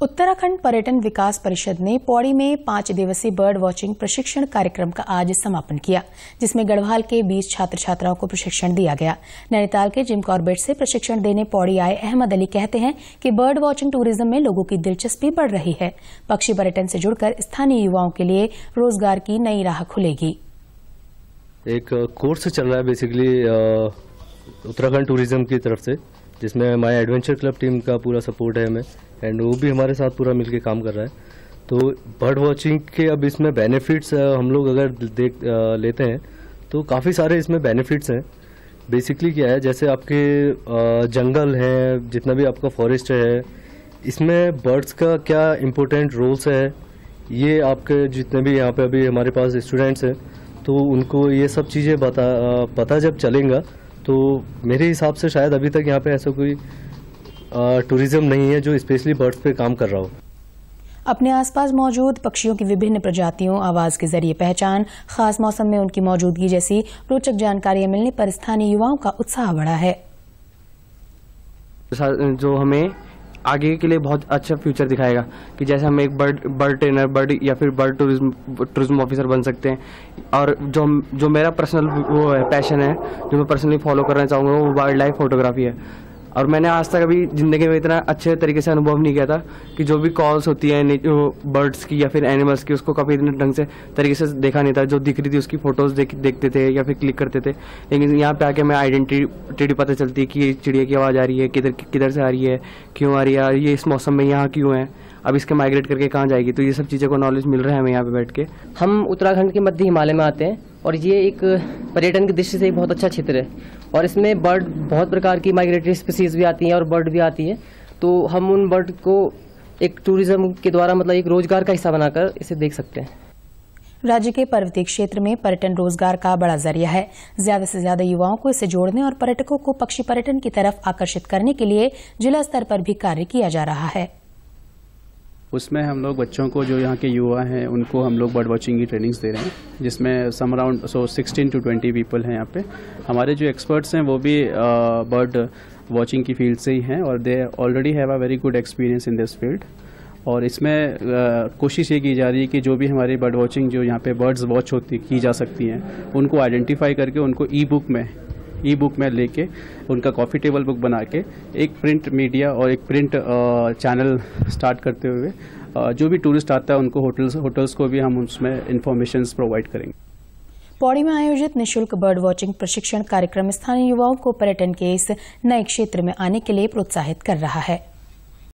उत्तराखंड पर्यटन विकास परिषद ने पौड़ी में पाँच दिवसीय बर्ड वॉचिंग प्रशिक्षण कार्यक्रम का आज समापन किया, जिसमें गढ़वाल के 20 छात्र छात्राओं को प्रशिक्षण दिया गया। नैनीताल के जिम कॉर्बेट से प्रशिक्षण देने पौड़ी आए अहमद अली कहते हैं कि बर्ड वॉचिंग टूरिज़्म में लोगों की दिलचस्पी बढ़ रही है। पक्षी पर्यटन से जुड़कर स्थानीय युवाओं के लिए रोज़गार की नई राह खुलेगी। एक कोर्स चल रहा है बेसिकली उत्तराखंड टूरिज़्म की तरफ़ से। जिसमें माई एडवेंचर क्लब टीम का पूरा सपोर्ट है हमें एंड वो भी हमारे साथ पूरा मिलके काम कर रहा है। तो बर्ड वॉचिंग के अब इसमें बेनिफिट्स हम लोग अगर देख लेते हैं तो काफ़ी सारे इसमें बेनिफिट्स हैं। बेसिकली क्या है, जैसे आपके जंगल हैं, जितना भी आपका फॉरेस्ट है, इसमें बर्ड्स का क्या इम्पोर्टेंट रोल्स है, ये आपके जितने भी यहाँ पे अभी हमारे पास स्टूडेंट्स हैं तो उनको ये सब चीज़ें बता पता जब चलेगा तो मेरे हिसाब से शायद अभी तक यहाँ पे ऐसा कोई टूरिज़्म नहीं है जो स्पेशली बर्ड्स पे काम कर रहा हो। अपने आसपास मौजूद पक्षियों की विभिन्न प्रजातियों आवाज़ के ज़रिए पहचान खास मौसम में उनकी मौजूदगी जैसी रोचक जानकारियाँ मिलने पर स्थानीय युवाओं का उत्साह बढ़ा है। जो हमें आगे के लिए बहुत अच्छा फ्यूचर दिखाएगा कि जैसे हम एक बर्ड बर्ड ट्रेनर बर्ड या फिर बर्ड टूरिज़्म टूरिज़्म ऑफिसर बन सकते हैं। और जो जो मेरा पर्सनल वो है पैशन है, जो मैं पर्सनली फॉलो करना चाहूँगा, वो वाइल्ड लाइफ फोटोग्राफी है। और मैंने आज तक अभी ज़िंदगी में इतना अच्छे तरीके से अनुभव नहीं किया था कि जो भी कॉल्स होती हैं बर्ड्स की या फिर एनिमल्स की, उसको कभी इतने ढंग से तरीके से देखा नहीं था। जो दिख रही थी उसकी फ़ोटोज़ देख देखते थे या फिर क्लिक करते थे। लेकिन यहाँ पे आके मैं आइडेंटिटी पता चलती है कि चिड़िया की आवाज़ आ रही है, किधर किधर से आ रही है, क्यों आ रही है ये इस मौसम में यहाँ क्यों है? अब इसके माइग्रेट करके कहाँ जाएगी? तो ये सब चीज़ों को नॉलेज मिल रहा है हमें यहाँ पे बैठ के। हम उत्तराखंड के मध्य हिमालय में आते हैं और ये एक पर्यटन की दृष्टि से एक बहुत अच्छा क्षेत्र है। और इसमें बर्ड बहुत प्रकार की माइग्रेटरी स्पीसीज भी आती हैं और बर्ड भी आती हैं। तो हम उन बर्ड को एक टूरिज़्म के द्वारा मतलब एक रोज़गार का हिस्सा बनाकर इसे देख सकते हैं। राज्य के पर्वतीय क्षेत्र में पर्यटन रोज़गार का बड़ा ज़रिया है। ज़्यादा से ज़्यादा युवाओं को इसे जोड़ने और पर्यटकों को पक्षी पर्यटन की तरफ़ आकर्षित करने के लिए जिला स्तर पर भी कार्य किया जा रहा है। उसमें हम लोग बच्चों को जो यहाँ के युवा हैं, उनको हम लोग बर्ड वॉचिंग की ट्रेनिंग्स दे रहे हैं, जिसमें some around so sixteen to twenty people हैं यहाँ पे। हमारे जो एक्सपर्ट्स हैं, वो भी बर्ड वॉचिंग की फ़ील्ड से ही हैं और they already have a very good experience in this field और इसमें कोशिश ये की जा रही है कि जो भी हमारी बर्ड वॉचिंग जो यहाँ पे बर्ड्स वॉच होती, की जा सकती हैं, उनको आइडेंटिफाई करके उनको ई बुक में ई बुक में लेके, उनका कॉफ़ी टेबल बुक बना के एक प्रिंट मीडिया और एक प्रिंट चैनल स्टार्ट करते हुए जो भी टूरिस्ट आता है उनको होटल्स होटल्स को भी हम उसमें इंफॉर्मेशन प्रोवाइड करेंगे। पौड़ी में आयोजित निशुल्क बर्ड वॉचिंग प्रशिक्षण कार्यक्रम स्थानीय युवाओं को पर्यटन के इस नए क्षेत्र में आने के लिए प्रोत्साहित कर रहा है।